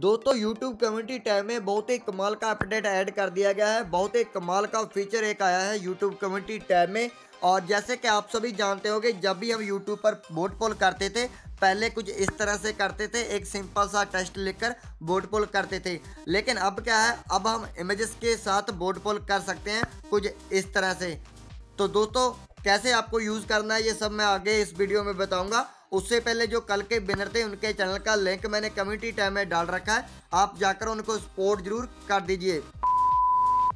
दोस्तों, YouTube community tab में बहुत ही कमाल का अपडेट ऐड कर दिया गया है। बहुत ही कमाल का फीचर एक आया है YouTube कम्युनिटी टैब में। और जैसे कि आप सभी जानते होंगे, जब भी हम YouTube पर वोट पोल करते थे, पहले कुछ इस तरह से करते थे। एक सिंपल सा टेस्ट लिखकर वोट पोल करते थे। लेकिन अब क्या है, अब हम इमेजेस के साथ वोट पोल कर सकते हैं कुछ इस तरह से। तो दोस्तों, कैसे आपको यूज़ करना है, ये सब मैं आगे इस वीडियो में बताऊँगा। उससे पहले जो कल के विनर थे, उनके चैनल का लिंक मैंने कम्युनिटी टैब में डाल रखा है। आप जाकर उनको सपोर्ट ज़रूर कर दीजिए।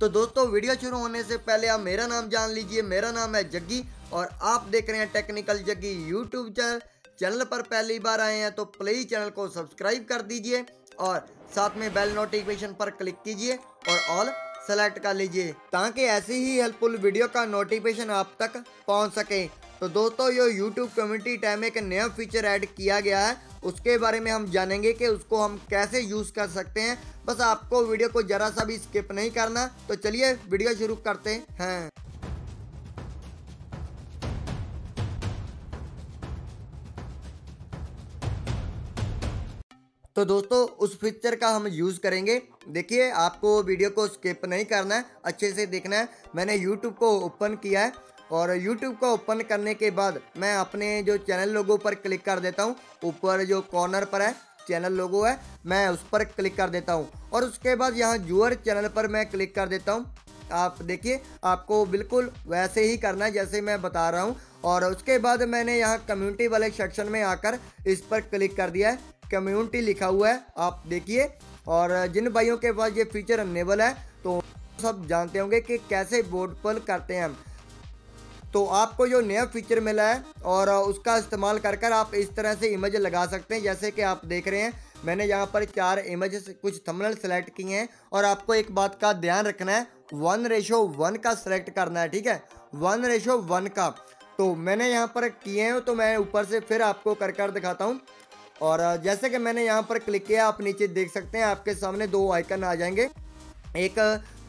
तो दोस्तों वीडियो शुरू होने से पहले आप मेरा नाम जान लीजिए। मेरा नाम है जग्गी और आप देख रहे हैं technical Jaggi YouTube channel channel पर पहली बार आए हैं तो प्लीज़ चैनल को सब्सक्राइब कर दीजिए और साथ में बेल नोटिफिकेशन पर क्लिक कीजिए और ऑल सेलेक्ट कर लीजिए, ताकि ऐसी ही हेल्पफुल वीडियो का नोटिफिकेशन आप तक पहुँच सके। तो दोस्तों, ये यूट्यूब कम्युनिटी टाइम एक नया फीचर ऐड किया गया है। उसके बारे में हम जानेंगे कि उसको हम कैसे यूज़ कर सकते हैं। बस आपको वीडियो को ज़रा सा भी स्किप नहीं करना। तो चलिए वीडियो शुरू करते हैं। तो दोस्तों, उस फीचर का हम यूज़ करेंगे। देखिए, आपको वीडियो को स्किप नहीं करना है। अच्छे से देखना है। मैंने यूट्यूब को ओपन किया है। और YouTube को ओपन करने के बाद मैं अपने जो चैनल लोगों पर क्लिक कर देता हूँ। ऊपर जो कॉर्नर पर है, चैनल लोगो है, मैं उस पर क्लिक कर देता हूँ। और उसके बाद यहाँ जूअर चैनल पर मैं क्लिक कर देता हूँ। आप देखिए, आपको बिल्कुल वैसे ही करना है जैसे मैं बता रहा हूँ। और उसके बाद मैंने यहाँ कम्युनिटी वाले सेक्शन में आकर इस पर क्लिक कर दिया है। कम्युनिटी लिखा हुआ है, आप देखिए। और जिन भाइयों के पास ये फीचर अनेबल है तो सब जानते होंगे कि कैसे बोर्ड पर करते हैं हम। तो आपको जो नया फीचर मिला है और उसका इस्तेमाल कर कर आप इस तरह से इमेज लगा सकते हैं, जैसे कि आप देख रहे हैं, मैंने यहाँ पर चार इमेज कुछ थंबनेल सेलेक्ट किए हैं और आपको एक बात का ध्यान रखना है वन रेशो वन का सिलेक्ट करना है, ठीक है? वन रेशो वन का। तो मैंने यहाँ पर किए हैं तो मैं ऊपर से फिर आपको कर कर दिखाता हूँ। और जैसे कि मैंने यहाँ पर क्लिक किया, आप नीचे देख सकते हैं, आपके सामने दो आइकन आ जाएँगे। एक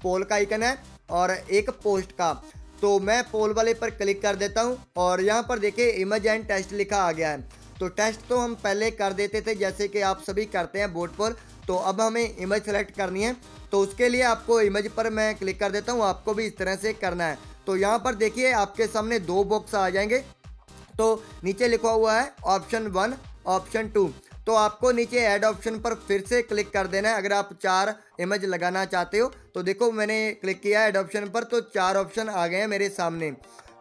पोल का आइकन है और एक पोस्ट का। तो मैं पोल वाले पर क्लिक कर देता हूँ और यहाँ पर देखिए इमेज एंड टेस्ट लिखा आ गया है। तो टेस्ट तो हम पहले कर देते थे, जैसे कि आप सभी करते हैं बोर्ड पर। तो अब हमें इमेज सेलेक्ट करनी है। तो उसके लिए आपको इमेज पर मैं क्लिक कर देता हूँ, आपको भी इस तरह से करना है। तो यहाँ पर देखिए आपके सामने दो बॉक्स आ जाएँगे। तो नीचे लिखा हुआ है ऑप्शन वन ऑप्शन टू तो आपको नीचे ऐड ऑप्शन पर फिर से क्लिक कर देना है। अगर आप चार इमेज लगाना चाहते हो तो देखो मैंने क्लिक किया ऐड ऑप्शन पर तो चार ऑप्शन आ गए हैं मेरे सामने।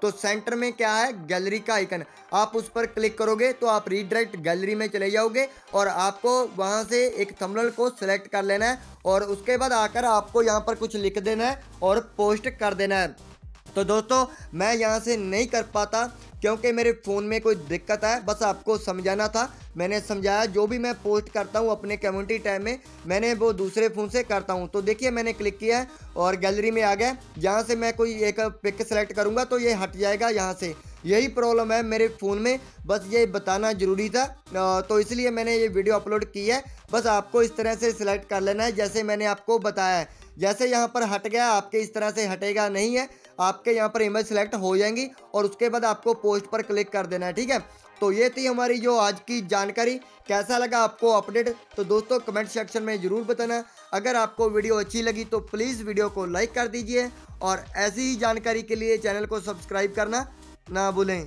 तो सेंटर में क्या है? गैलरी का आइकन आप उस पर क्लिक करोगे तो आप रीडायरेक्ट गैलरी में चले जाओगे और आपको वहाँ से एक थंबनेल को सिलेक्ट कर लेना है और उसके बाद आकर आपको यहाँ पर कुछ लिख देना है और पोस्ट कर देना है। तो दोस्तों, मैं यहाँ से नहीं कर पाता क्योंकि मेरे फ़ोन में कोई दिक्कत है। बस आपको समझाना था। मैंने समझाया, जो भी मैं पोस्ट करता हूँ अपने कम्युनिटी टाइम में, मैंने वो दूसरे फ़ोन से करता हूँ। तो देखिए, मैंने क्लिक किया है और गैलरी में आ गया जहाँ से मैं कोई एक पिक सेलेक्ट करूँगा तो ये हट जाएगा यहाँ से। यही प्रॉब्लम है मेरे फ़ोन में। बस ये बताना ज़रूरी था। तो इसलिए मैंने ये वीडियो अपलोड की है। बस आपको इस तरह से सिलेक्ट कर लेना है, जैसे मैंने आपको बताया है। जैसे यहाँ पर हट गया, आपके इस तरह से हटेगा नहीं है। आपके यहाँ पर इमेज सेलेक्ट हो जाएँगी और उसके बाद आपको पोस्ट पर क्लिक कर देना है, ठीक है? तो ये थी हमारी जो आज की जानकारी। कैसा लगा आपको अपडेट तो दोस्तों कमेंट सेक्शन में ज़रूर बताना। अगर आपको वीडियो अच्छी लगी तो प्लीज़ वीडियो को लाइक कर दीजिए और ऐसी ही जानकारी के लिए चैनल को सब्सक्राइब करना ना भूलें।